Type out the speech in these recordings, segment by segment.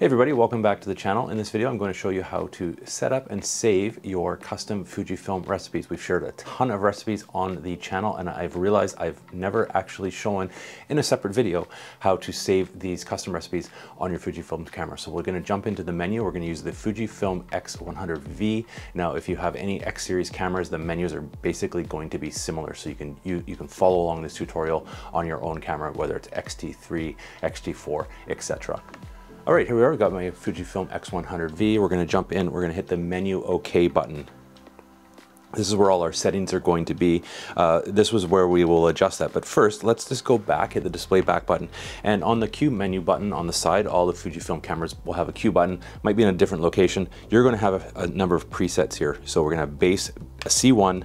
Hey everybody, welcome back to the channel. In this video, I'm going to show you how to set up and save your custom Fujifilm recipes. We've shared a ton of recipes on the channel and I've realized I've never actually shown in a separate video how to save these custom recipes on your Fujifilm camera. So we're going to jump into the menu. We're going to use the Fujifilm X100V. Now, if you have any X series cameras, the menus are basically going to be similar. So you can, you, you can follow along this tutorial on your own camera, whether it's X-T3, X-T4, etc. All right, here we are, we've got my Fujifilm X100V. We're gonna jump in, we're gonna hit the menu OK button. This is where all our settings are going to be. Uh, this was where we will adjust that. But first, let's just go back, hit the display back button. And on the Q menu button on the side, all the Fujifilm cameras will have a Q button, might be in a different location. You're gonna have a, a number of presets here. So we're gonna have base, a C1,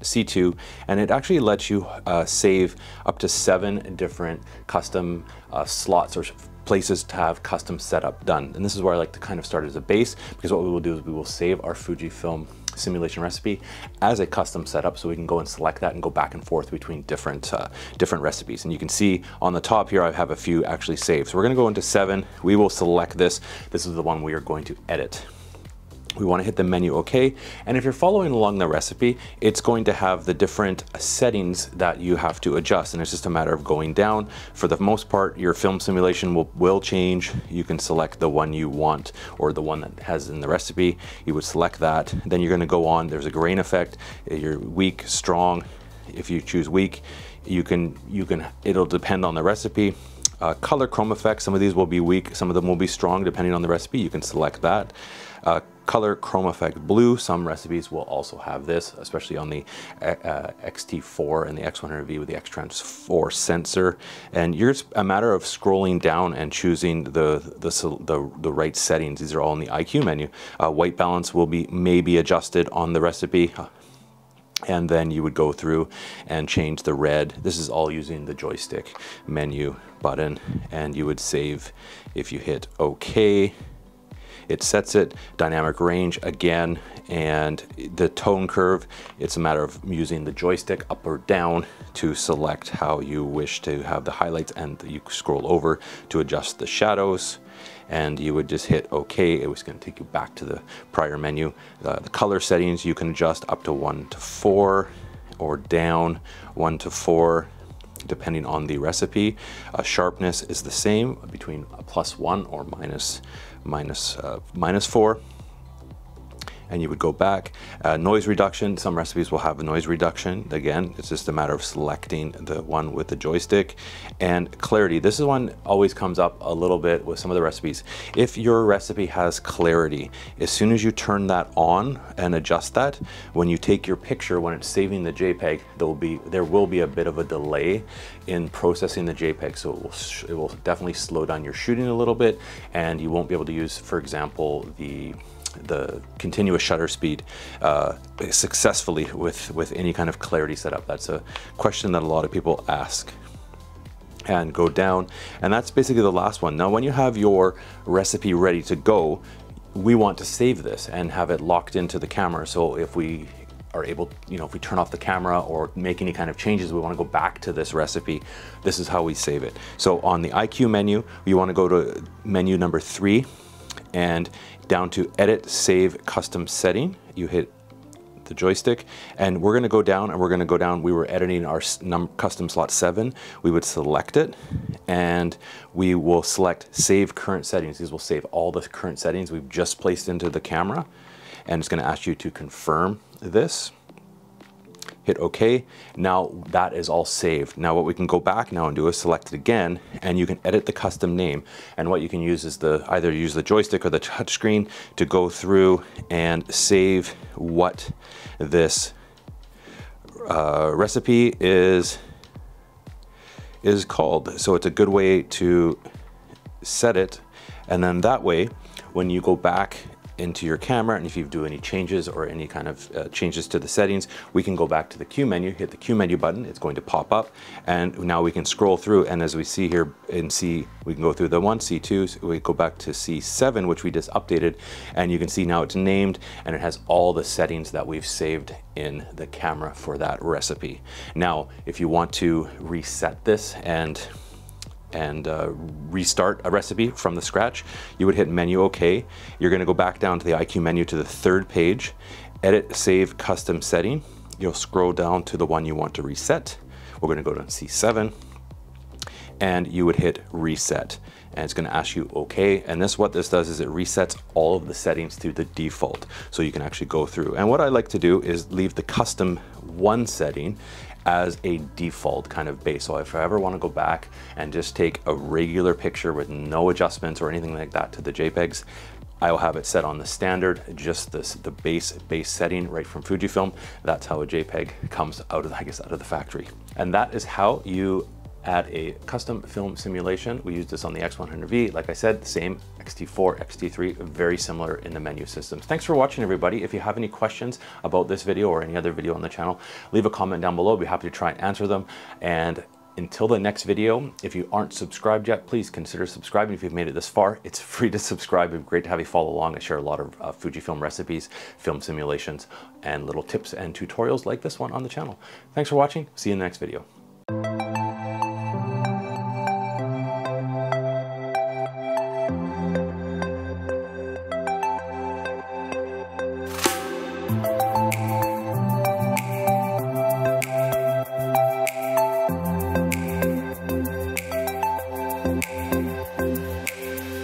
C2, and it actually lets you uh, save up to seven different custom uh, slots or places to have custom setup done. And this is where I like to kind of start as a base because what we will do is we will save our Fujifilm simulation recipe as a custom setup so we can go and select that and go back and forth between different uh, different recipes. And you can see on the top here I have a few actually saved. So we're going to go into seven. We will select this. This is the one we are going to edit we want to hit the menu OK. And if you're following along the recipe, it's going to have the different settings that you have to adjust. And it's just a matter of going down. For the most part, your film simulation will, will change. You can select the one you want or the one that has in the recipe. You would select that. Then you're going to go on. There's a grain effect. You're weak, strong. If you choose weak, you can, you can, it'll depend on the recipe. Uh, color chrome effect, some of these will be weak, some of them will be strong depending on the recipe. You can select that. Uh, color chrome effect blue. Some recipes will also have this, especially on the uh, XT4 and the X100V with the X-Trans 4 sensor. And you're a matter of scrolling down and choosing the, the, the, the right settings. These are all in the IQ menu. Uh, white balance will be maybe adjusted on the recipe and then you would go through and change the red. This is all using the joystick menu button and you would save if you hit OK it sets it, dynamic range again, and the tone curve, it's a matter of using the joystick up or down to select how you wish to have the highlights and you scroll over to adjust the shadows and you would just hit OK. It was going to take you back to the prior menu. Uh, the color settings you can adjust up to 1 to 4 or down 1 to 4 depending on the recipe. Uh, sharpness is the same between a plus 1 or minus minus, uh, minus four and you would go back. Uh, noise reduction, some recipes will have a noise reduction. Again, it's just a matter of selecting the one with the joystick. And clarity, this is one always comes up a little bit with some of the recipes. If your recipe has clarity, as soon as you turn that on and adjust that, when you take your picture, when it's saving the JPEG, there will be, there will be a bit of a delay in processing the JPEG. So it will, it will definitely slow down your shooting a little bit and you won't be able to use, for example, the the continuous shutter speed uh, successfully with, with any kind of clarity setup? That's a question that a lot of people ask and go down. And that's basically the last one. Now, when you have your recipe ready to go, we want to save this and have it locked into the camera. So if we are able, you know, if we turn off the camera or make any kind of changes, we want to go back to this recipe. This is how we save it. So on the IQ menu, you want to go to menu number three and down to edit, save, custom setting. You hit the joystick and we're going to go down and we're going to go down. We were editing our custom slot 7 we would select it and we will select save current settings. These will save all the current settings we've just placed into the camera and it's going to ask you to confirm this hit OK. Now that is all saved. Now what we can go back now and do is select it again and you can edit the custom name. And what you can use is the either use the joystick or the touchscreen to go through and save what this uh, recipe is is called. So it's a good way to set it and then that way when you go back into your camera and if you do any changes or any kind of uh, changes to the settings, we can go back to the Q menu, hit the Q menu button, it's going to pop up and now we can scroll through and as we see here in C, we can go through the one, C2, we go back to C7 which we just updated and you can see now it's named and it has all the settings that we've saved in the camera for that recipe. Now if you want to reset this and and uh, restart a recipe from the scratch, you would hit menu OK. You're gonna go back down to the IQ menu to the third page, edit, save, custom setting. You'll scroll down to the one you want to reset. We're gonna go to C7 and you would hit reset and it's going to ask you okay and this what this does is it resets all of the settings to the default so you can actually go through and what I like to do is leave the custom one setting as a default kind of base so if I ever want to go back and just take a regular picture with no adjustments or anything like that to the JPEGs I will have it set on the standard, just this, the base base setting right from Fujifilm. That's how a JPEG comes out of, I guess, out of the factory. And that is how you add a custom film simulation. We use this on the X100V. Like I said, same X-T4, X-T3, very similar in the menu systems. Thanks for watching everybody. If you have any questions about this video or any other video on the channel, leave a comment down below. I'll be happy to try and answer them. And until the next video, if you aren't subscribed yet, please consider subscribing if you've made it this far. It's free to subscribe. It'd be great to have you follow along. I share a lot of uh, Fujifilm recipes, film simulations, and little tips and tutorials like this one on the channel. Thanks for watching. See you in the next video.